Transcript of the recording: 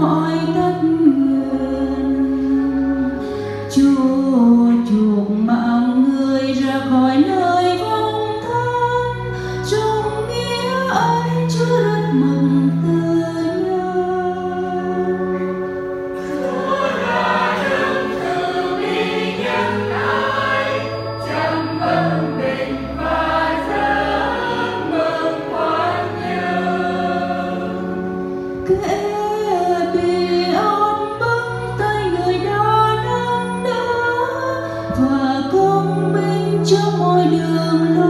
mọi tất nguyện chúa chuộc mạng người ra khỏi nơi vong thân trong nghĩa ấy chúa rất mừng tươi Good. trước mỗi đường lối